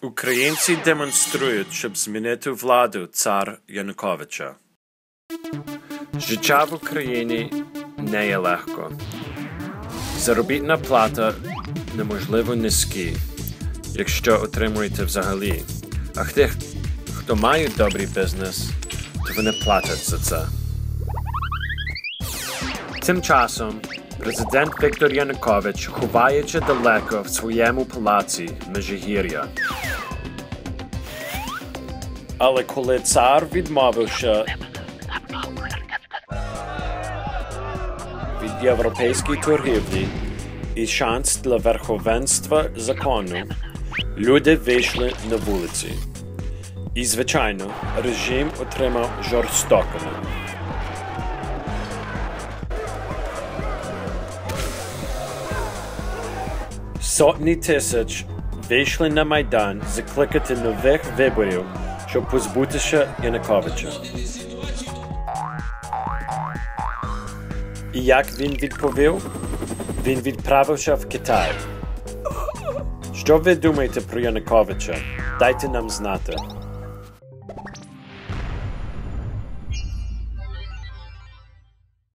Українці демонструють, щоб змінити владу цар Януковича. Життя в Україні не є легко. Заробітна плата неможливо низькі, якщо отримуєте взагалі. А тих, хто мають добрий бізнес, то вони платять за це. Тим часом президент Віктор Янукович ховається далеко в своєму палаці Межигір'я. Але коли цар відмовився від європейської торгівлі і шанс для верховенства закону, люди вийшли на вулиці. І, звичайно, режим отримав жорстокими. Сотні тисяч вийшли на Майдан закликати нових виборів, щоб позбутися Януковича. І як він відповів? Він відправився в Китай. Що ви думаєте про Януковича? Дайте нам знати.